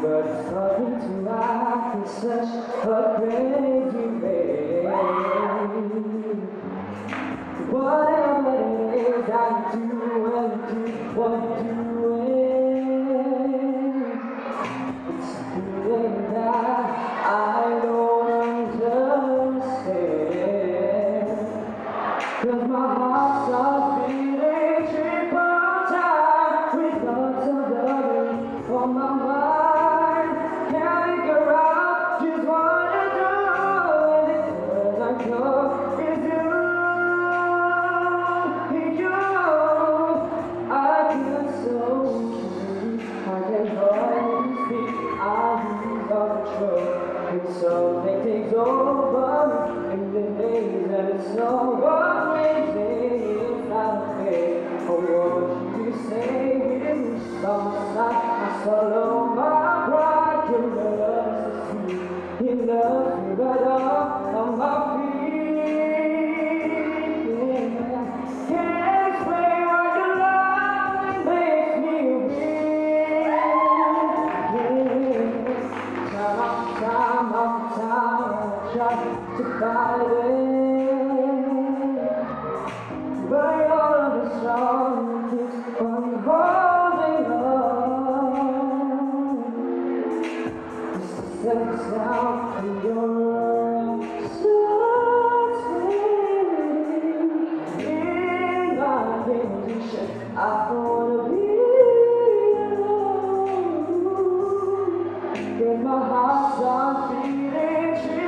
But it's starting to life in such a crazy what it's I don't understand. Cause my heart starts beating triple time loving on my. Over in the days and it's so amazing. It's not fair. I want you say me, by my. I swallow my pride. Your love is so sweet. Enough to right off on my feet. Me. Time try to fight it. But you're the strongest one holding on. This is the sound of your. In my condition, I wanna be alone. My heart starts beating